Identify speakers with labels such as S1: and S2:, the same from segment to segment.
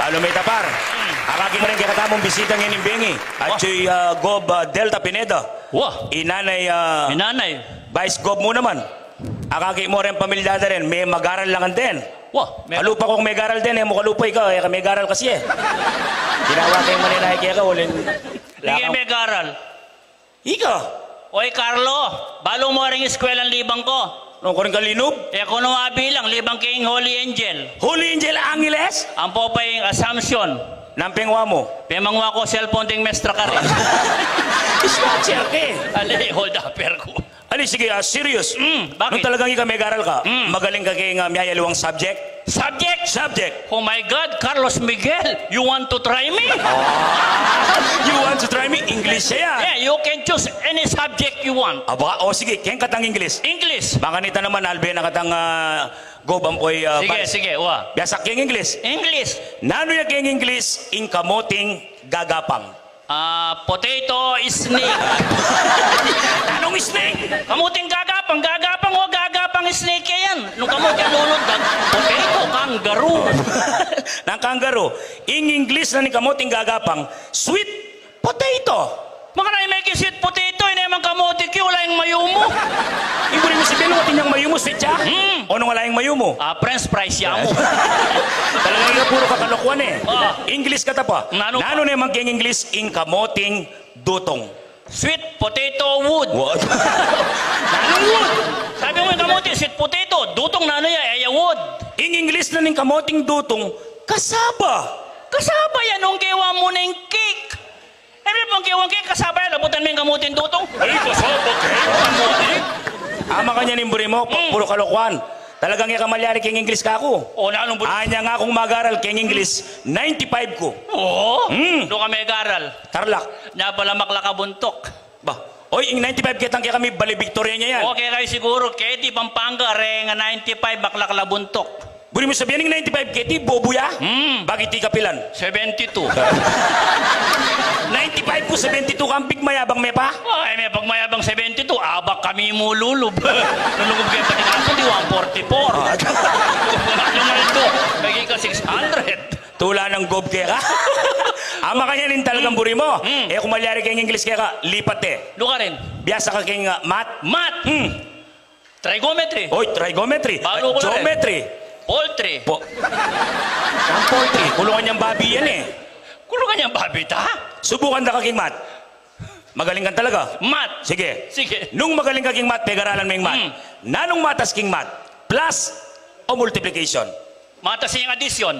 S1: Balo may tapar. Akaki mo rin kaya katamong bisita ng Bengi. At yung uh, Gob uh, Delta Pineda.
S2: Wah,
S1: Inanay uh,
S2: minanay.
S1: Vice Gob mo naman. Akaki mo rin pamilyada rin. May mag-aral lang din.
S2: Wah, may...
S1: Kalupa kong may garal din eh. Mukalupa ikaw eh. May garal kasi eh. Ginawa kayong maninay kaya ka. Ulin.
S2: Hindi may garal.
S1: Ikaw.
S2: Oy, Carlo, balo mo rin eskwela'n libang ko.
S1: Nung ko rin kalinob.
S2: E kuno nga bilang, libang king Holy Angel.
S1: Holy Angel Angeles.
S2: Ang po pa yung Assumption.
S1: Nampengwa mo.
S2: Pemangwa ko cellphone ting mestra ka rin.
S1: Snatcher ka eh.
S2: Ali, hold upper ko.
S1: Ali, sige, ah, serious.
S2: Mm, bakit?
S1: Nung talagang ikaw may garal ka,
S2: Mm.
S1: magaling ka kay uh, Miyaya Luwang subject.
S2: Subject!
S1: Subject.
S2: Oh my God, Carlos Miguel, you want to try me?
S1: You want to try me? English siya.
S2: Yeah, you can choose any subject you want.
S1: Aba, o sige, keng katang English.
S2: English.
S1: Baka nita naman, albe na katang uh, gobang ko'y uh,
S2: Sige, sige, wa.
S1: Biasa keng English.
S2: English.
S1: Nano ya keng English, in kamoting gagapang.
S2: Ah, potato snake.
S1: Anong snake?
S2: Kamuting gagapang, gagapang o gagapang snake yan. Nung kamuting lulundag, potato kangaroo.
S1: Nang kangaroo. In English na ni kamoting gagapang, sweet potato.
S2: Mga na may kisit potato, hindi naman kamuting ki, wala yung mayumo.
S1: Iburi mo sabihin, wati niyang mayumo, sweet siya?
S2: Mm.
S1: O nung wala yung mayumo?
S2: Ah, french fries yan mo.
S1: Talagang ikaw puro kakalokohan eh.
S2: Ah.
S1: English ka ta pa.
S2: Nano?
S1: Nano naman keng English, in kamoting dutong.
S2: Sweet potato wood.
S1: What? Nanong wood?
S2: Sabi mo yung kamuting, sweet potato, dutong na ano yan, ay wood.
S1: In English na ning kamoting dutong, kasaba.
S2: Kasaba yan, nung gawa mo na yung cake. Eh, may pang gawa cake, kasaba yan, labutan mo yung kamuting dutong. Ay, kasaba cake.
S1: Ama kanya ni buri mo,
S2: Mm.
S1: puro kalokohan. Talagang ikamalyari keng English ka ako.
S2: O, na anong buto?
S1: Anya nga akong mag-aral keng English, 95 ko.
S2: Oo,
S1: Mm.
S2: doon kami garal.
S1: Tarlak.
S2: Nya pala makakabuntok.
S1: Ba, oy, yung 95 kitang kaya kami, bali Victoria niya yan.
S2: Okay kayo siguro, kaya di Pampanga, re nga 95, baklak labuntok.
S1: Buri mo sabihin ng 95 kiti, bobuya?
S2: Hmm,
S1: Bakit di kapilan?
S2: 72.
S1: 95 ko, 72 kampig mayabang may pa?
S2: Ay, may pagmayabang 72, abak kami mo lulub. Nulungog kayo pati kapon, di 144. Lumaldo, bagi ka 600.
S1: Tula ng gob kaya ka. Ama kanya rin talagang buri mo.
S2: Mm.
S1: Eh kung malyari keng English kaya ka, lipat eh.
S2: Luka rin.
S1: Biasa ka keng uh, math.
S2: Mat,
S1: Hmm.
S2: trigonometry,
S1: Oy, trigonometry.
S2: Bago ko na rin.
S1: geometry.
S2: Poultry.
S1: Po. Ang poultry. Kulungan niyang babi yan eh.
S2: Kulungan niya babita?
S1: Subukan na ka king math. Magaling ka talaga.
S2: Mat.
S1: Sige.
S2: Sige.
S1: Nung magaling ka king math, pegaralan mo yung math.
S2: Mm.
S1: Nanong matas king math? Plus o multiplication?
S2: Matas yung addition.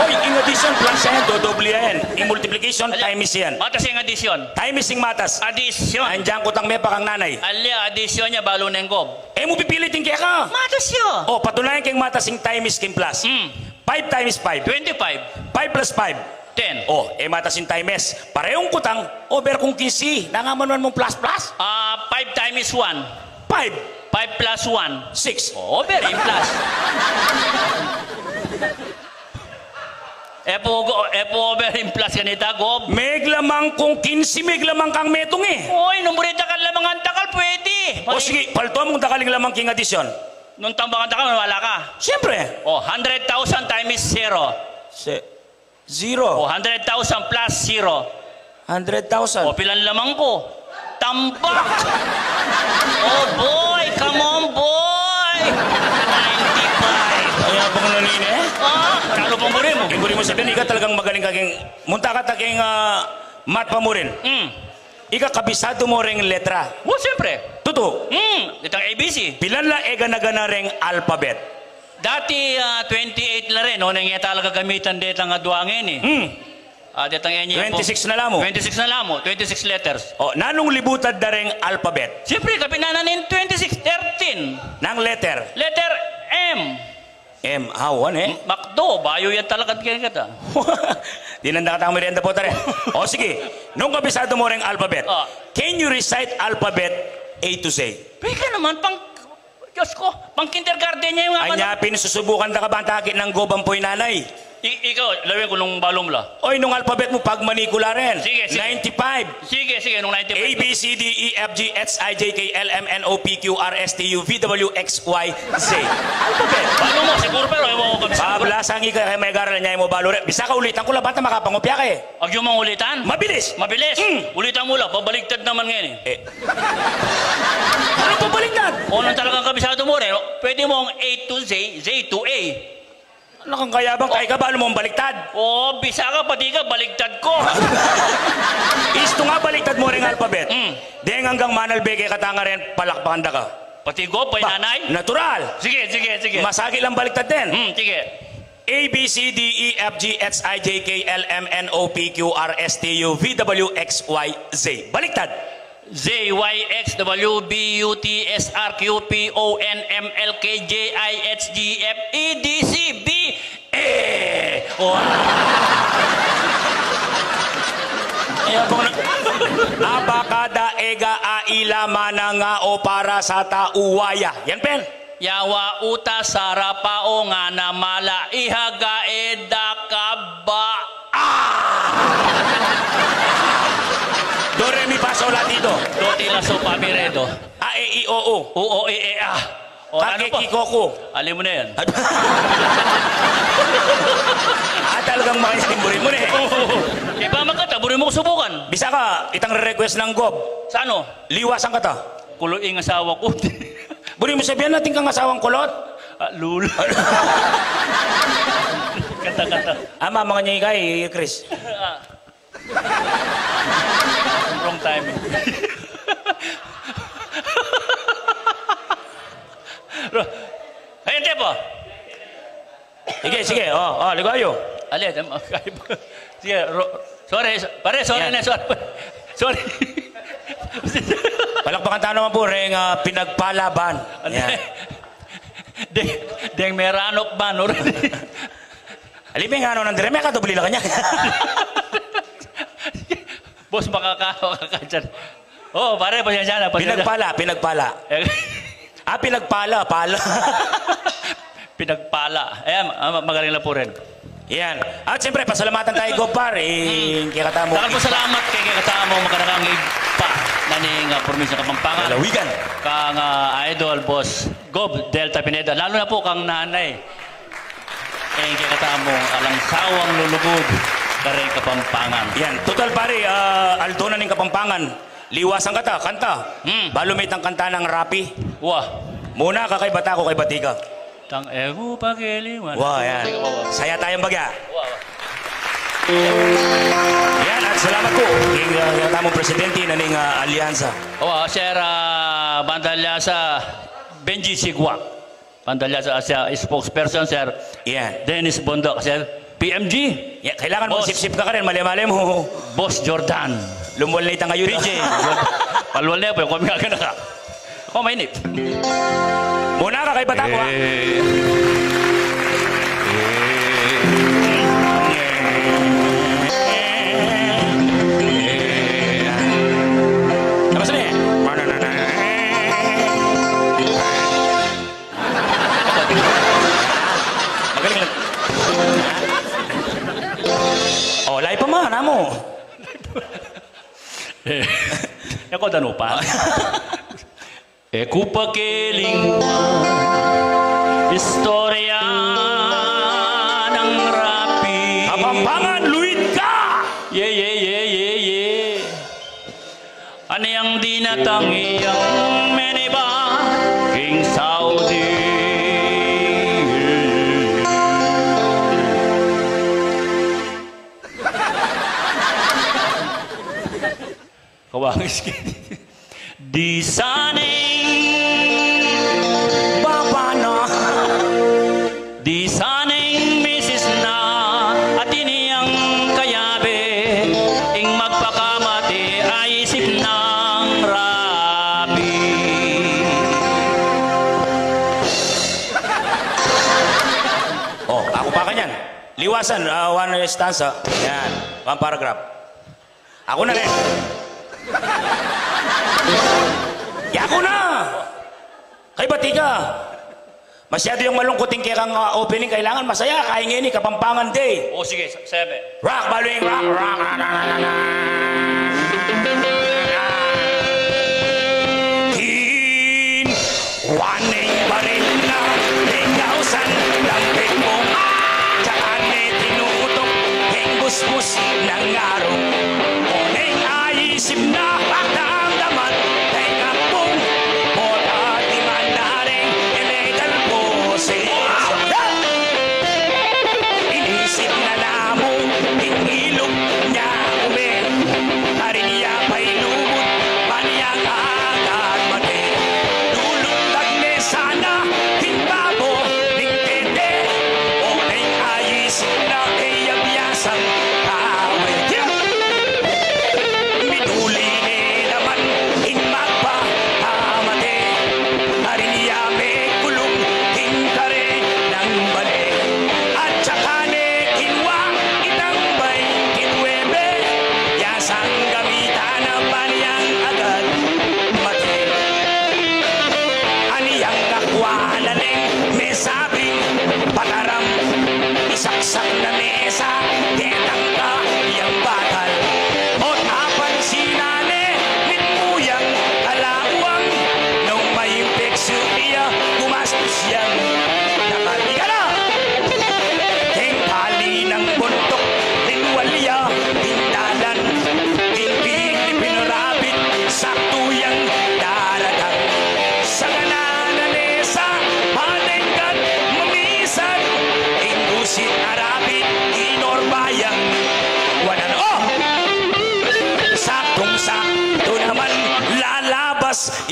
S1: Oy, in addition, plus yan, dodoble yan. In multiplication, times yan.
S2: Matas yung addition.
S1: Times yung matas.
S2: Addition.
S1: Andiyan ko tang mepa kang nanay.
S2: Alya, addition niya, balo ng gob.
S1: Eh mo pipilitin kaya ka.
S2: Matas yun.
S1: Oh, patunayan kayong matas yung times king plus.
S2: Hmm.
S1: 5 times 5.
S2: 25.
S1: 5 plus 5.
S2: 10.
S1: Oh, eh matas yung times. Parehong kutang, over kung kisi. Nangaman mong plus plus.
S2: Ah, 5 times 1.
S1: 5.
S2: 5 plus 1.
S1: 6.
S2: Oh, very plus. Epo, go- epo very plus kanita, gob.
S1: Meglamang kung 15, meglamang kang metong eh.
S2: Oy, numurita ka lamang ang takal, pwede.
S1: O sige, palto mong dakaling lamang king addition.
S2: Nung tambangan takal, wala ka.
S1: Siyempre.
S2: Oh, 100,000 times 0.
S1: Se-
S2: Oh,
S1: zero.
S2: 100,000 plus 0.
S1: 100,000.
S2: O, pilan lamang ko. Tambak! Oh, boy! Come on, boy! 95.
S1: Kaya bang nanine eh?
S2: Ah, talo pang buri mo.
S1: Iburi mo sabihin, ika talagang magaling kaking, munta ka taking uh, mat pa mo rin.
S2: Hmm.
S1: Ika kabisado mo ring letra.
S2: Oh, siyempre.
S1: Tuto,
S2: Hmm, itang ABC.
S1: pilan la ega na gana ring alphabet.
S2: Dati ah, 28 na rin, no? Nang talaga gamitan dito nga duwangin eh.
S1: Hmm,
S2: Ah, dito nga niya
S1: 26 na lamo.
S2: 26 na lamo, 26 letters.
S1: O, nanong libutad na ring alphabet?
S2: Siyempre, kapinanan 26, 13.
S1: Nang letter.
S2: Letter M.
S1: M, awan eh.
S2: Makdo, bayo yan talaga kaya kita.
S1: Di nanda ka merienda po tare. O sige, nung kabisado mo ring alphabet,
S2: Ah.
S1: can you recite alphabet A to Z?
S2: Pwede naman, pang, Diyos ko, pang kindergarten niya yung mga
S1: Anya, pinasusubukan na ka ba ang takit ng gobang po'y nanay?
S2: I- ikaw, lawin ko nung balong la.
S1: Oy, nung alphabet mo, pag manikula rin.
S2: Sige, sige.
S1: 95.
S2: Sige, sige, nung 95.
S1: A, B, C, D, E, F, G, H, I, J, K, L, M, N, O, P, Q, R, S, T, U, V, W, X, Y, Z. Alphabet.
S2: Balong mo, siguro pero ewan ko kami sa
S1: Pablasang ika kay may garal niya mo balure. Bisa ka ulitan ko laban ta makapangopya ka eh.
S2: Huwag yung mga ulitan.
S1: Mabilis.
S2: Mabilis.
S1: Mm.
S2: Ulitan mo lang, pabaligtad naman ngayon eh.
S1: Eh. Ano pa baliktad?
S2: O nang talagang kabisado mo rin, pwede mo ang A to Z, Z to A.
S1: Ano kang kayabang kay ka balo mo ang baliktad?
S2: O, bisa ka, pati ka, baligtad ko.
S1: Isto nga baliktad mo ring alphabet.
S2: Mm.
S1: Deng hanggang manal beke katanga rin palakpakan da ka.
S2: Pati ko, pa'y
S1: Ba,
S2: nanay.
S1: Natural.
S2: Sige, sige, sige.
S1: Masagi lang baliktad din.
S2: Hmm, sige.
S1: A, B, C, D, E, F, G, H, I, J, K, L, M, N, O, P, Q, R, S, T, U, V, W, X, Y, Z. Baliktad.
S2: Z, Y, X, W, B, U, T, S, R, Q, P, O, N, M, L, K, J, I, H, G, F, E, D, C, B, E. Wow.
S1: Kaya po na... Abakada, ega, aila, mananga, o para sa tauwaya. Yan, pen.
S2: Yawa uta sarapao nga na mala ihaga eda kaba.
S1: Do, re, mi, fa, sol, la, ti, do.
S2: Doti la so pamiredo.
S1: A, E, I, O, U.
S2: Oo, e, e, ah. O ano
S1: Kake,
S2: pa?
S1: kikoku.
S2: Alim mo na yan.
S1: Ah, talagang makisitimburin mo na eh.
S2: Di ba magkataburin mo ko subukan?
S1: Bisa ka, itang request ng gob.
S2: Sa ano?
S1: Liwasan ka ta.
S2: Kuloy ang asawa ko.
S1: Buri mo sabihan natin kang asawang kulot.
S2: ah, lul. kata, kata.
S1: Ama, mga niya ikay, Chris.
S2: Ah. Wrong timing.
S1: Sige, sige. Oh, oh, ligayo.
S2: Alin, um, sige, ro- sorry, so- pare, sorry
S1: Yan.
S2: na, sorry. Sorry.
S1: Palakpakan tayo naman po, ring uh, pinagpalaban. Yan.
S2: Deng, deng meranok ba, no?
S1: Alipin nga ano nang dire, may katubli lang kanya.
S2: Boss, makakawa ka dyan. Oo, oh, pare, pasensya na, pasensya.
S1: pinagpala, pinagpala.
S2: Eh,
S1: Ah, pinagpala, pala.
S2: Pinagpala. Ayan, ah, magaling na po rin.
S1: Yan. At siyempre, pasalamatan tayo, Gopar. Eh, kaya kata mo.
S2: Saka po salamat kay kakatama mo makarang pa na ning uh, probinsya Kapampangan.
S1: Lalawigan.
S2: Kang ah, idol, boss, Gob Delta Pineda. Lalo na po kang nanay. Eh, kay katamo alang sawang lulugod karing Kapampangan.
S1: Yan. Total pare, uh, Aldo na ning Kapampangan. Liwasan ka ta, kanta.
S2: Hmm.
S1: Balumit ang kanta ng rapi.
S2: Wah,
S1: Muna ka kay bata ko kay batika.
S2: Tang ego pagiliwan.
S1: Wow, yan. Saya tayong
S2: wow.
S1: Yan, at salamat po kay uh, tamong presidente na ning uh, alyansa.
S2: Oh, Sir uh, Bandalyasa Benji Sigwa. Bandalyasa siya spokesperson, Sir
S1: Yan.
S2: Dennis Bondok, Sir PMG.
S1: yan. Kailangan mo
S2: Boss.
S1: sip-sip ka ka rin, mali-mali mo.
S2: Boss Jordan.
S1: Lumuwal na itang ngayon.
S2: PJ. Palwal na po, may ka na ka. Ako mainit.
S1: Muna ka kay bata ko, ha? Tapos na eh. Magaling lang. Oh, lahi pa man, amo.
S2: Ako dano pa. Eku pakiling Istorya ng rapi.
S1: Kapampangan, luit ka!
S2: Ye, ye, ye, ye, ye. Ano yung dinatangi ang meniba? King Saudi. Kawangis ka. Di saning, magpakamati ay isip ng rabi.
S1: Oh, ako pa kanyan. Liwasan, uh, one stanza. Yan, one paragraph. Ako na rin. Ya ako na! Kay Batika, Masyado yung malungkoting kaya kang uh, opening. Kailangan masaya. Eh, Kapampangan Day.
S2: O sige, seven.
S1: Rock, baluing rock, rock, rock, rock, rock, rock. Waning baril na, ikaw san lampig mo. Tsaka may tinutok, henggus-gus ng araw. Ngunit aisip na pagdamdaman, Enoch, Iyam, Yasan.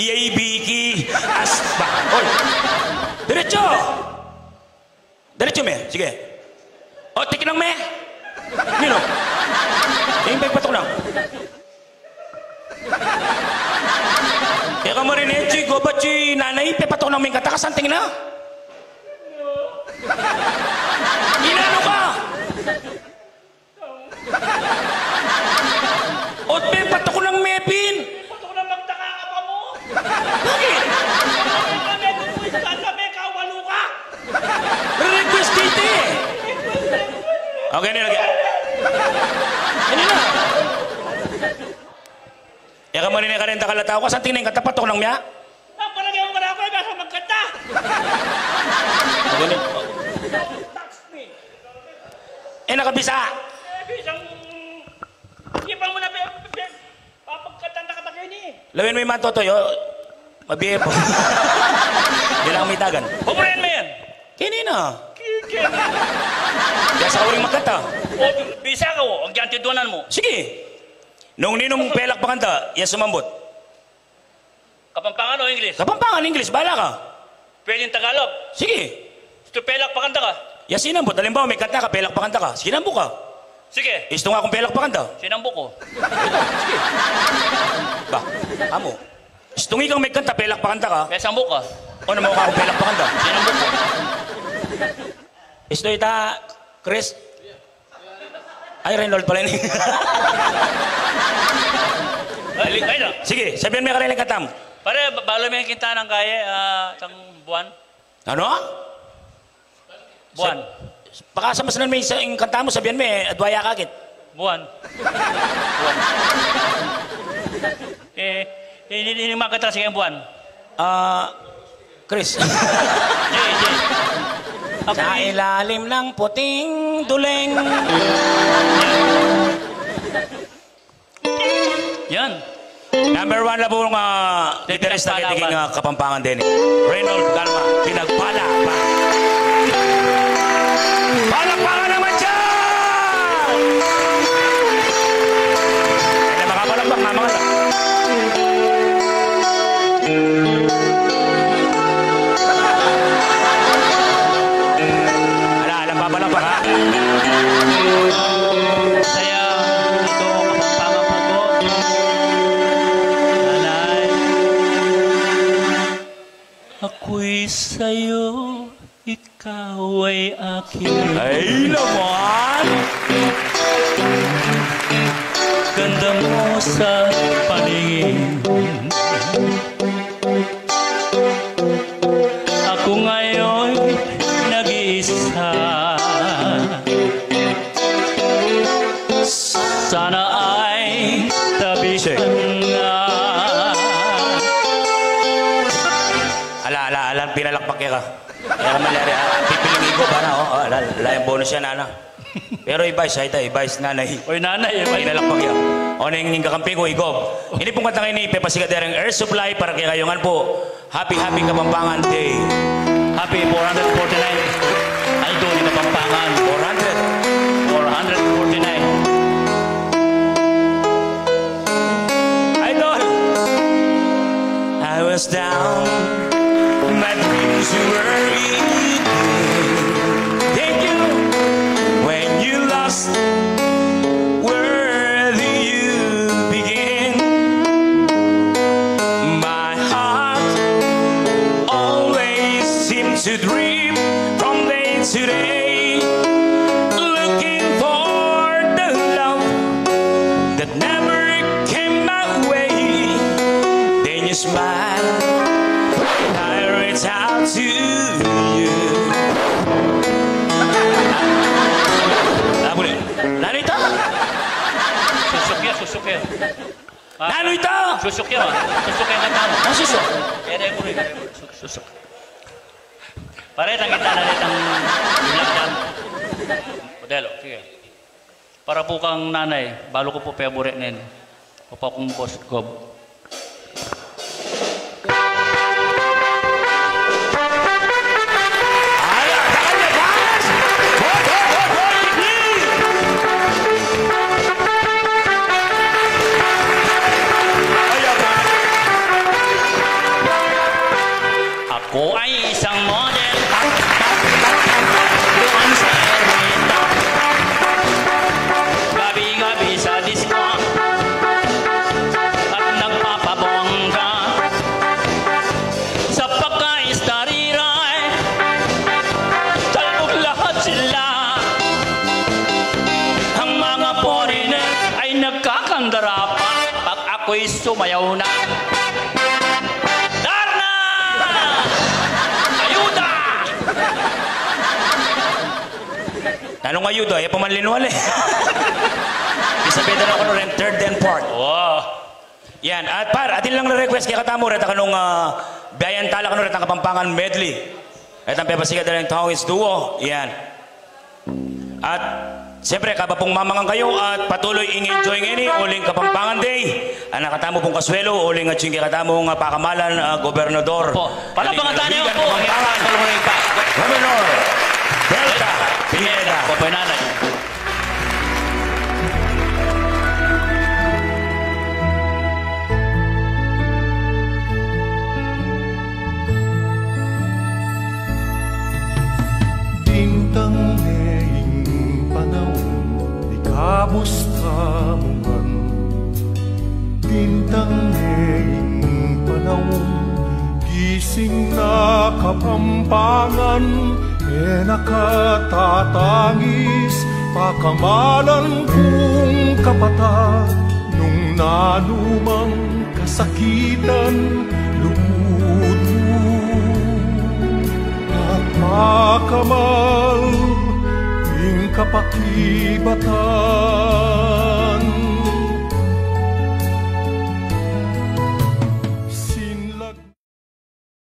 S1: Lalabas iyay biki asba. Oy! Diretso! Diretso me, sige. O, tikin lang me. Nino? Yung may patok lang. Kaya ka mo rin eh, Chi, go ba, Chi, nanay, pepatok lang may katakasanting na. Inano ka? O, pepatok lang me, Pin.
S2: Pato na magtaka ka pa mo.
S1: Bakit?
S2: Kami, kung sasabi ka, walo ka.
S1: Request dito eh. Okay na lagi. Ano na? Ya ka marinig ka rin takalataw ka. Saan tingnan ka? Tapat ko lang miya?
S2: Napalagay mo ka na ako, eh, basta magkanta. Me.
S1: Eh, nakabisa.
S2: Eh, bisang... Ipan mo na, papagkatanda ka ta kayo ni.
S1: Lawin mo yung mga totoy. Oh. Mabihe po. Yan lang may tagan.
S2: Mo yan. Kikin.
S1: Kaya sa uling magkanta.
S2: O, bisa ka o, ang tiduanan mo.
S1: Sige. Nung ninong pelak pa kanta, sumambot.
S2: Kapampangan o English?
S1: Kapampangan, English, bala ka.
S2: Pwedeng Tagalog.
S1: Sige.
S2: Stupelak pa kanta ka.
S1: Yan sinambot. Halimbawa, may kanta ka, pelak pa kanta ka. Sinambot ka.
S2: Sige,
S1: Isto nga akong pelak pa kanta.
S2: sinambo ko.
S1: Ba, amo. Istungi kang may kanta, pelak pa kanta ka.
S2: May sambo ka.
S1: O naman ka akong pelak pa kanta.
S2: Sinambo ko.
S1: Isto ita, Chris. Ay, Reynold pala ni. Sige, sabihin mo yung kanilang katam.
S2: Pare, ba- balo mo yung kinta ng kaya, ah, tang buwan.
S1: Ano?
S2: Buwan.
S1: Baka sa masalan mo yung yung kanta mo, sabihin mo eh, adwaya kakit.
S2: Buwan. Buwan. eh, hindi, hindi makatras yung buwan.
S1: Ah, Chris.
S2: Jay, Jay. Ako
S1: sa
S2: eh,
S1: ilalim ng puting duleng.
S2: yan.
S1: Number one na po ng uh, gitarista
S2: Pinagpala
S1: kitiging
S2: ba?
S1: uh, kapampangan din. Reynold Calma, pinagpala pa. Palakpakan
S2: paningin Ako ngayon nag-iisa Sana ay tabi na Ala, ala, ala,
S1: pinalakpak ka. Kaya malari, ah, pipilangin ko ba na, oh, oh ala, ala, yung bonus yan, ala. Pero ibais, ay tayo, ibais nanay.
S2: Oy, nanay, May
S1: nalakpag yan. O nang kakampi ko, igob. Hindi pong katangin ni Pepasigaderang Air Supply para kay kayongan po. Happy, happy Kapampangan Day.
S2: Happy 449. Aldo ni Kapampangan.
S1: 400.
S2: 449.
S1: Idol! I was down, my dreams were eating. Reach out to you. Nabuli. Nanita!
S2: Susukya, susukya.
S1: Nanita!
S2: Susukya, ah. Susukya nga tama.
S1: Ang suso.
S2: Ere mo rin. Susuk, susuk. Pare, tangit na nalit ang dyan. Modelo, sige. Para po kang nanay, balo ko po favorite nin. O pa kong boss gob.
S1: Ako
S2: ay isang model. Doon sa. Gabi-gabi sa disco. At nagpapabongga. Sa pagka-istariray. Talbog lahat sila. Ang mga foreigner ay nagkakandara pa pag ako'y sumayaw na.
S1: Tanong kayo doon, ay pamanlinual eh. Isa better ako no rin, third and fourth.
S2: Wow!
S1: Yan, at par, atin lang na-request kay Katamo, rin kanong uh, Bayan Tala kanong rin ang Kapampangan Medley. At ang pepasikat na rin Tawis Duo. Yan. At Siyempre, kaba pong mamangang kayo at patuloy ing enjoying any uling Kapampangan Day. Ang nakatamo pong kaswelo, uling at yung katamo ng pakamalan, uh, gobernador.
S2: Po, palapangan tayo po. Ang
S1: Kapampangan. Governor Delta Pineda.
S2: Po, po, nanay.
S3: Dintang neing panahon Di kamusta mo man Dintang neing panahon Gising na kapampangan E nakatatangis Pakamalan kong kapatid Nung nanumang kasakitan Lubud mo at makamal ing kapakibatan.